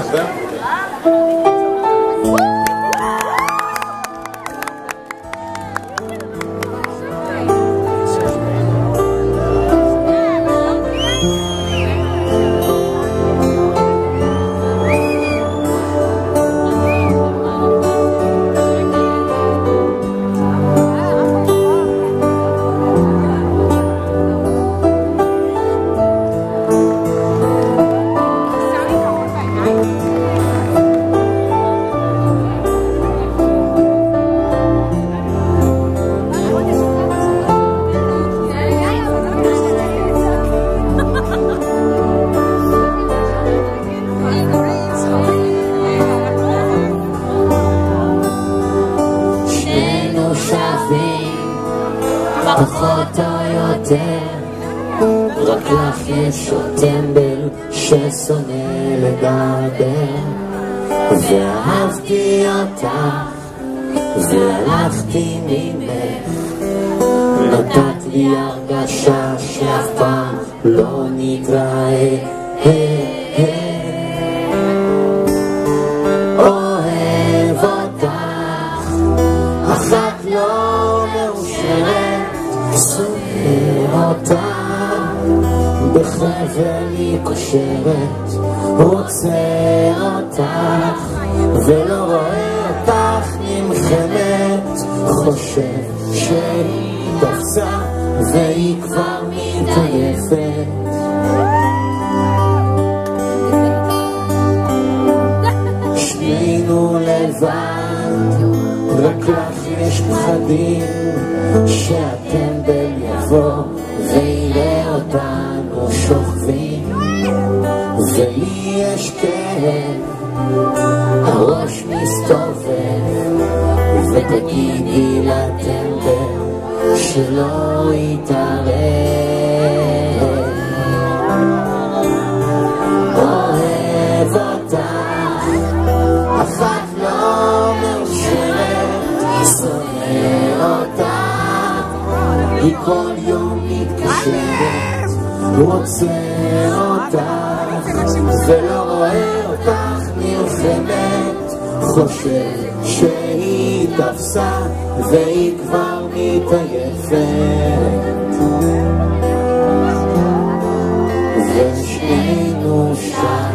Amsterdã. פחות או יותר, רק לך יש עוד טמבל ששונא לדבר, ואהבתי אותך, והלכתי ממך, נתת לי הרגשה שאף פעם לא נתראה. אוהב אותך אחת לא מאושרת, אותה, בחבל היא קושרת, רוצה אותך, ולא רואה אותך נלחמת, חושב שהיא תפסה, והיא כבר מתעייפת. שנינו לבד, רק לך יש פחדים ויראה אותנו שוכבים ולי יש כאב, הראש מסתובב ותגידי לטמבל שלא יתערב. אוהב אותך אחת לא מאושרת, שונא אותה, היא כל יום רוצה אותך, ולא רואה אותך נלחמת, חושב שהיא תפסה, והיא כבר מתעייפת. ושנינו שם